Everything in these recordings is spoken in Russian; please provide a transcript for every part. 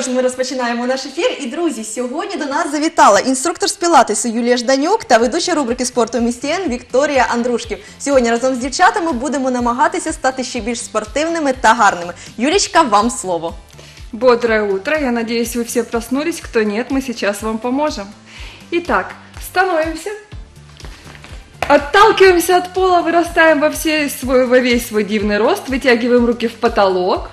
що ж, ми розпочинаємо наш ефір. І друзі, сьогодні до нас завітала інструктор з пілатесу Юлія Жданюк та ведуча рубрики спорту в місті Н Вікторія Андрушків. Сьогодні разом з дівчатами будемо намагатися стати ще більш спортивними та гарними. Юлічка, вам слово. Бодрое утро. Я надеюсь, вы все проснулись. Кто нет, мы сейчас вам поможем. Итак, становимся. Отталкиваемся от пола, вырастаем во, все свой, во весь свой дивный рост, вытягиваем руки в потолок.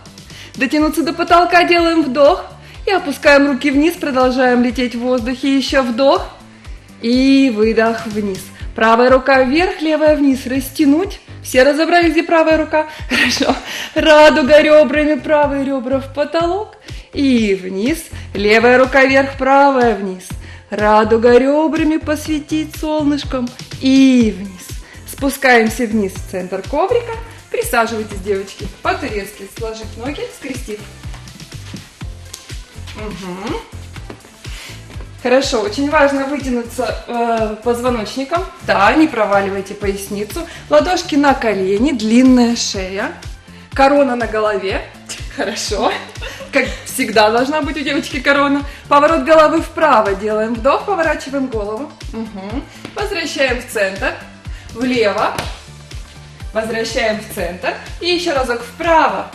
Дотянуться до потолка делаем вдох и опускаем руки вниз, продолжаем лететь в воздухе. Еще вдох и выдох вниз. Правая рука вверх, левая вниз. Растянуть. Все разобрались, где правая рука? Хорошо. Радуга ребрами, правые ребра в потолок. И вниз. Левая рука вверх, правая вниз. Радуга ребрами посветить солнышком. И вниз. Спускаемся вниз в центр коврика. Присаживайтесь, девочки, по-турецки, сложив ноги, скрестив. Мгм. Хорошо, очень важно вытянуться э, позвоночником. Да, не проваливайте поясницу. Ладошки на колени, длинная шея. Корона на голове. Хорошо. Как всегда должна быть у девочки корона. Поворот головы вправо. Делаем вдох, поворачиваем голову. Мгм. Возвращаем в центр. Влево. Возвращаем в центр. И еще разок вправо.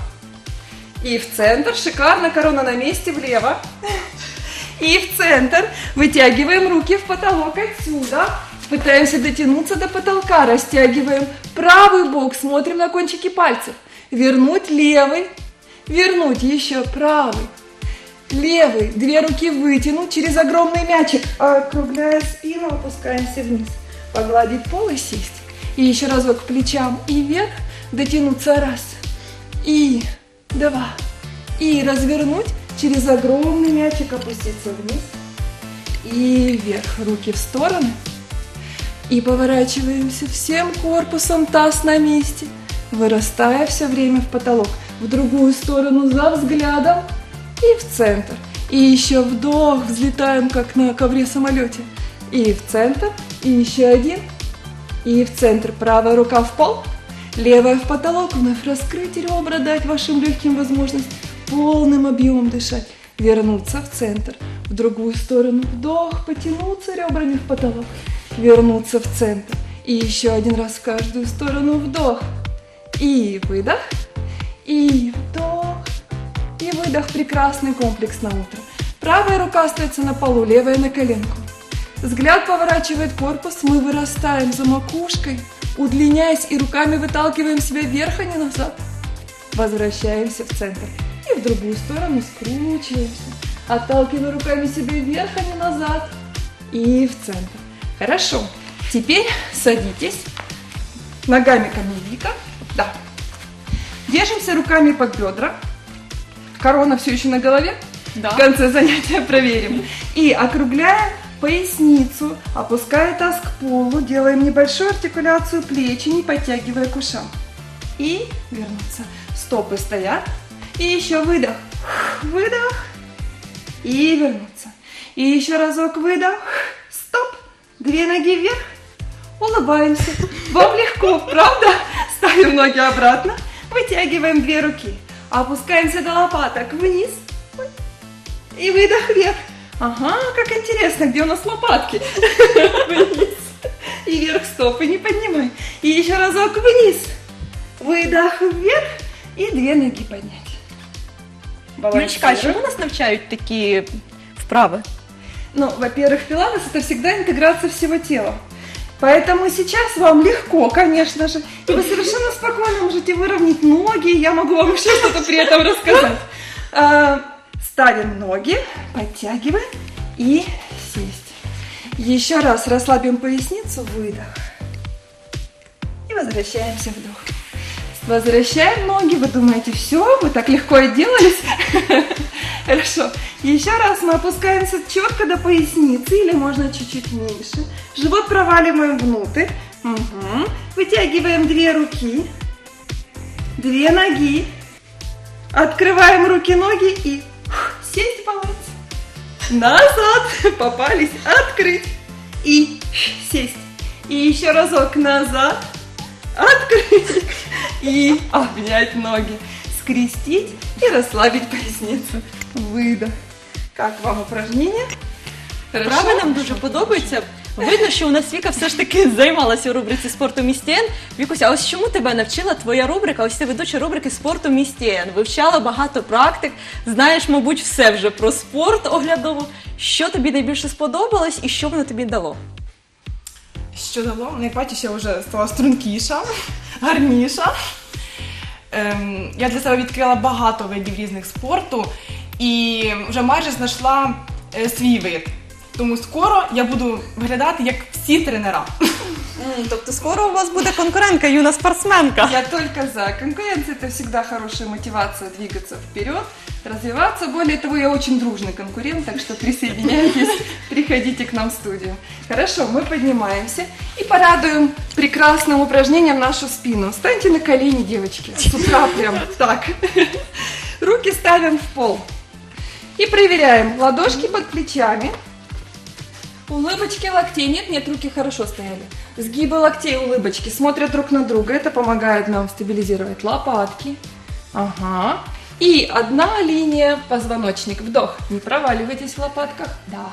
И в центр. Шикарно. Корона на месте. Влево. И в центр. Вытягиваем руки в потолок отсюда. Пытаемся дотянуться до потолка. Растягиваем правый бок. Смотрим на кончики пальцев. Вернуть левый. Вернуть еще правый. Левый. Две руки вытянуть через огромный мячик. Округляя спину, опускаемся вниз. Погладить пол и сесть. И еще разок к плечам и вверх. Дотянуться раз. И два. И развернуть через огромный мячик опуститься вниз. И вверх. Руки в стороны. И поворачиваемся всем корпусом, таз на месте, вырастая все время в потолок. В другую сторону за взглядом и в центр. И еще вдох, взлетаем, как на ковре самолете. И в центр, и еще один. И в центр. Правая рука в пол, левая в потолок. Вновь раскрыть ребра, дать вашим легким возможность полным объемом дышать. Вернуться в центр. В другую сторону вдох, потянуться ребрами в потолок. Вернуться в центр. И еще один раз в каждую сторону вдох. И выдох. И вдох. И выдох. Прекрасный комплекс на утро. Правая рука остается на полу, левая на коленку. Взгляд поворачивает корпус, мы вырастаем за макушкой, удлиняясь и руками выталкиваем себя вверх, а не назад. Возвращаемся в центр. И в другую сторону скручиваемся. Отталкивая руками себя вверх, а не назад. И в центр. Хорошо. Теперь садитесь. Ногами ко мне, Вика. Да. Держимся руками под бедра. Корона все еще на голове. Да. В конце занятия проверим. И округляем поясницу, опуская таз к полу, делаем небольшую артикуляцию плеч, не подтягивая к ушам. И вернуться. Стопы стоят. И еще выдох. Выдох. И вернуться. И еще разок выдох. Стоп. Две ноги вверх. Улыбаемся. Вам легко, правда? Ставим ноги обратно. Вытягиваем две руки. Опускаемся до лопаток вниз. И выдох вверх. Ага, как интересно, где у нас лопатки? Вниз. И вверх стопы не поднимай. И еще разок вниз. Выдох вверх. И две ноги поднять. Юлічка, а чому нас навчають такі вправи? Ну, во-первых, пилатес это всегда интеграция всего тела. Поэтому сейчас вам легко, конечно же. И вы совершенно спокойно можете выровнять ноги. Я могу вам еще что-то при этом рассказать. Ставим ноги, подтягиваем и сесть. Еще раз расслабим поясницу, выдох. И возвращаемся вдох. Возвращаем ноги, вы думаете, все, вы так легко отделались? Хорошо. Еще раз мы опускаемся четко до поясницы, или можно чуть-чуть меньше. Живот проваливаем внутрь. Мгм. Вытягиваем две руки, две ноги. Открываем руки-ноги и сесть в баланс. Назад. Попались. Открыть. И сесть. И еще разок назад. Открыть. И обнять ноги. скрестить и расслабить поясницу. Выдох. Как вам упражнение? Хорошо? Вправи нам дуже подобаються. Видно, що у нас Віка все ж таки займалася у рубриці спорту містієн. Вікуся, а ось чому тебе навчила твоя рубрика? Ось ти ведуча рубрики спорту містієн. Вивчала багато практик, знаєш, мабуть, все вже про спорт оглядово. Що тобі найбільше сподобалось і що воно тобі дало? Що дало? Бачиш, я вже стала стрункіша, гарніша. Ем, я для себе відкрила багато видів різних спорту і вже майже знайшла е, свій вид. Тому скоро я буду виглядати як всі тренера. Тобто скоро у вас буде конкурентка, юна спортсменка. Я только за. Конкуренция это всегда хорошая мотивация двигаться вперед, развиваться. Более того, я очень дружный конкурент, так что присоединяйтесь, приходите к нам в студию. Хорошо, мы поднимаемся и порадуем прекрасным упражнением нашу спину. Встаньте на колени, девочки, с утра прям так. Руки ставим в пол. И проверяем ладошки под плечами. Улыбочки локтей. Нет, нет, руки хорошо стояли. Сгибы локтей, улыбочки. Смотрят друг на друга. Это помогает нам стабилизировать лопатки. Ага. И одна линия позвоночник. Вдох. Не проваливайтесь в лопатках. Да.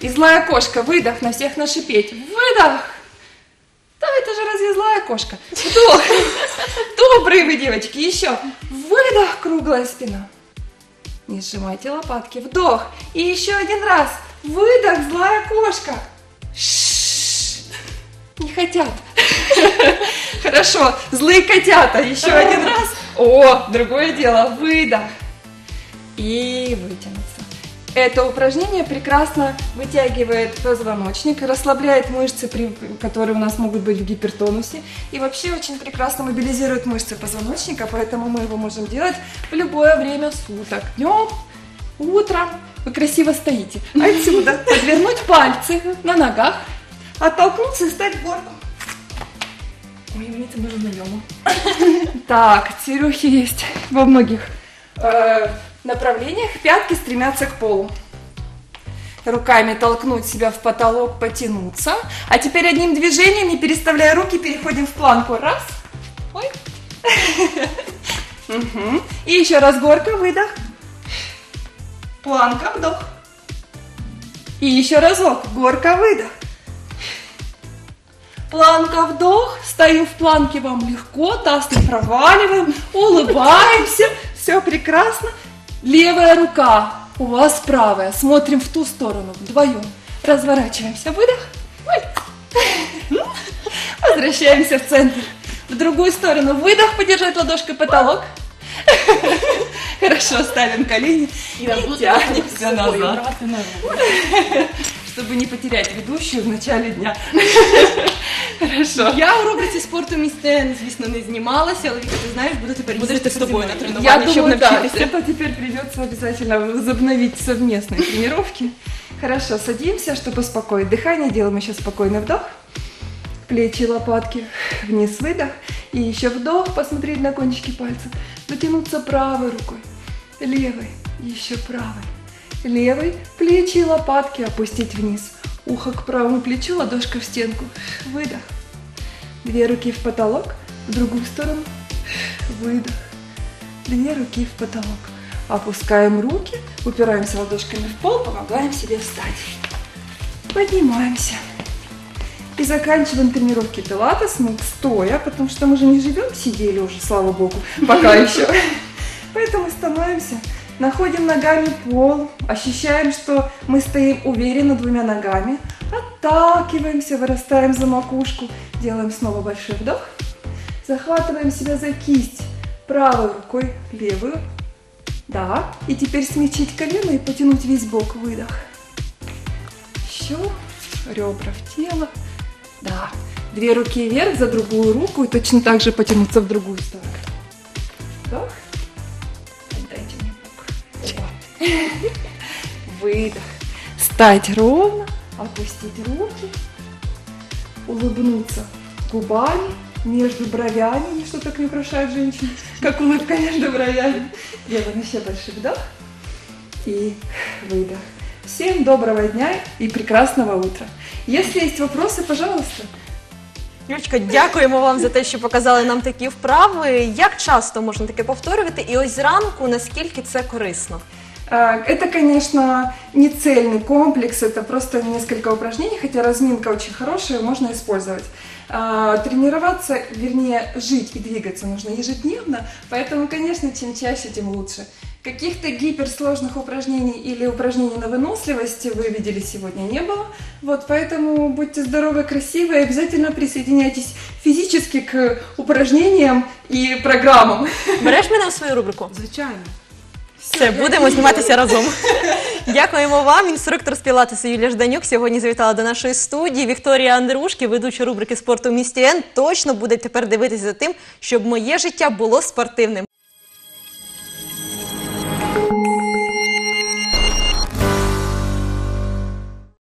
И злая кошка. Выдох. На всех нашипеть. Выдох. Да, это же разве злая кошка? Вдох. Добрые вы, девочки. Еще. Выдох. Круглая спина. Не сжимайте лопатки. Вдох. И еще один раз. Выдох, злая кошка. Шш. Не хотят. Хорошо. Злые котята. Еще один раз. О, другое дело. Выдох. И вытянуться. Это упражнение прекрасно вытягивает позвоночник, расслабляет мышцы, которые у нас могут быть в гипертонусе. И вообще очень прекрасно мобилизирует мышцы позвоночника, поэтому мы его можем делать в любое время суток. Днем, утром. Вы красиво стоите. Отсюда подвернуть пальцы на ногах, оттолкнуться и стать горком. Ой, мне это нужно знакомо. Так, цирюхи есть во многих э, направлениях. Пятки стремятся к полу. Руками толкнуть себя в потолок, потянуться. А теперь одним движением, не переставляя руки, переходим в планку. Раз. Ой. И еще раз горка, выдох. Планка, вдох. И еще разок. Горка, выдох. Планка, вдох. Стоим в планке, вам легко. Таз не проваливаем. Улыбаемся. Все прекрасно. Левая рука. У вас правая. Смотрим в ту сторону. Вдвоем. Разворачиваемся. Выдох. Возвращаемся в центр. В другую сторону. Выдох. Подержать ладошкой потолок. Хорошо, ставим колени и тянемся назад, чтобы не потерять ведущую в начале дня. Хорошо. Я у рубриці спорту містен, звісно, не знімалася, але Віка, ти знаєш, буду тепер їздити з тобою на Я тренування, щоб думаю, да, навчитися. это теперь придется обязательно возобновить совместные тренировки. Хорошо, садимся, чтобы успокоить дыхание. Делаем еще спокойный вдох. Плечи, лопатки вниз, выдох. И еще вдох, посмотреть на кончики пальцев. Дотянуться правой рукой, левой, еще правой. Левой, плечи и лопатки опустить вниз. Ухо к правому плечу, ладошка в стенку. Выдох. Две руки в потолок, в другую сторону. Выдох. Две руки в потолок. Опускаем руки, упираемся ладошками в пол, помогаем себе встать. Поднимаемся. И заканчиваем тренировки пилатес мы стоя, потому что мы же не живем, сидели уже, слава богу, пока еще. Поэтому становимся, находим ногами пол, ощущаем, что мы стоим уверенно двумя ногами, отталкиваемся, вырастаем за макушку, делаем снова большой вдох, захватываем себя за кисть правой рукой, левую, да, и теперь смягчить колено и потянуть весь бок, выдох. Еще ребра в тело, да. Две руки вверх за другую руку и точно так же потянуться в другую сторону. Вдох. Выдох. Стать ровно, опустить руки, улыбнуться губами между бровями, ничто так не украшает женщин, как улыбка между бровями. Делаем еще большой вдох и выдох. Всем доброго дня и прекрасного утра. Если есть вопросы, пожалуйста. Юлечка, дякуємо вам за те, що показали нам такі вправи. Як часто можна таке повторювати? І ось зранку наскільки це корисно? А, Это, конечно, не цельный комплекс, это просто несколько упражнений, хотя разминка очень хорошая, можно использовать. А, Тренироваться, вернее, жить и двигаться нужно ежедневно, поэтому, конечно, чем чаще, тем лучше. Каких-то гиперсложных упражнений или упражнений на выносливость вы видели сегодня не было. Вот, поэтому будьте здоровы, красивы и обязательно присоединяйтесь физически к упражнениям и программам. Береш мене в свою рубрику? Звичайно. Все, будемо зніматися разом. Дякуємо вам. Інструктор з пілатесу Юлія Жданюк сьогодні завітала до нашої студії. Вікторія Андрушки, ведуча рубрики спорту в місті Н, точно буде тепер дивитися за тим, щоб моє життя було спортивним.